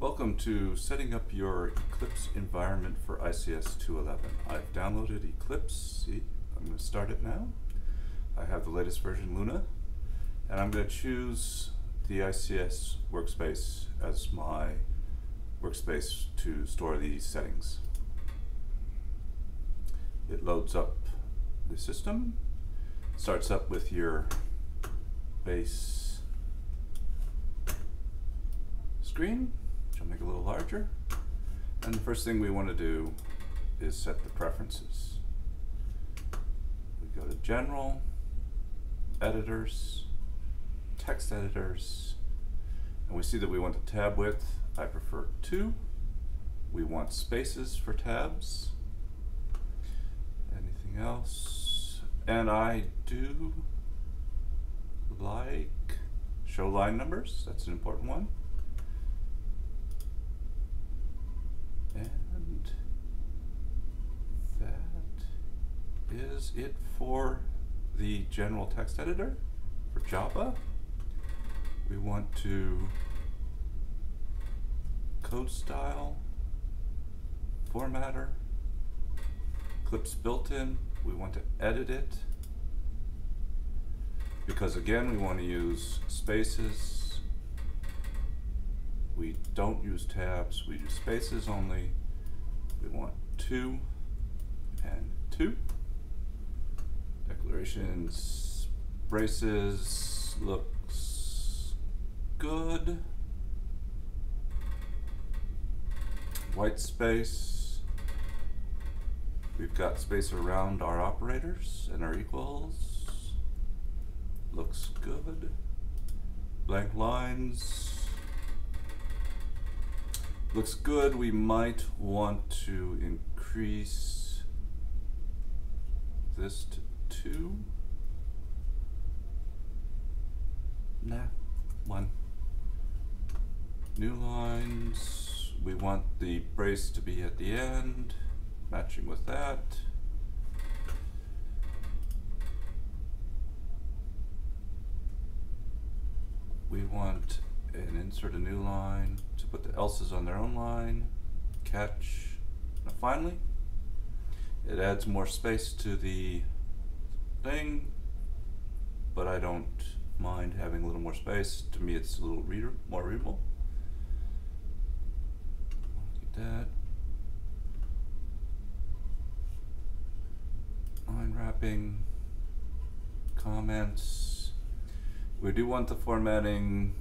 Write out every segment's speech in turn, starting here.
Welcome to setting up your Eclipse environment for ICS 211. I've downloaded Eclipse. I'm going to start it now. I have the latest version Luna, and I'm going to choose the ICS workspace as my workspace to store these settings. It loads up the system, starts up with your base screen, which I'll make a little larger. And the first thing we want to do is set the preferences. We go to General, Editors, Text Editors, and we see that we want the tab width. I prefer 2. We want spaces for tabs. Anything else? And I do like show line numbers. That's an important one. And that is it for the general text editor for Java. We want to code style, formatter, Eclipse built in. We want to edit it. Because again we want to use spaces. We don't use tabs. We use spaces only. We want two and two braces looks good white space we've got space around our operators and our equals looks good. Blank lines. Looks good. We might want to increase this to two. Nah, one. New lines. We want the brace to be at the end, matching with that. we want an insert a new line to put the else's on their own line, catch. Now finally, it adds more space to the thing, but I don't mind having a little more space. To me, it's a little reader more readable. Keep that. Line wrapping, comments. We do want the formatting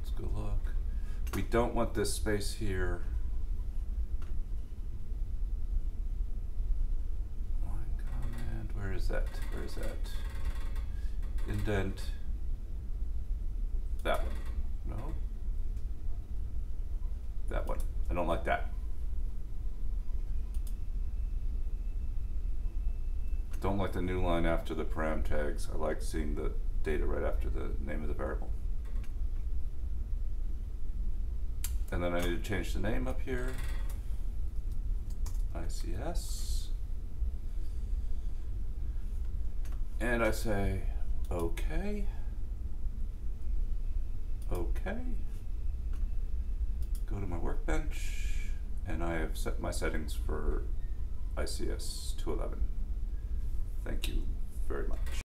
Let's go look. We don't want this space here. Line comment, where is that? Where is that? Indent. That one. No. That one. I don't like that. don't like the new line after the param tags. I like seeing the data right after the name of the variable. And then I need to change the name up here. ICS. And I say, okay. Okay. Go to my workbench, and I have set my settings for ICS 211. Thank you very much.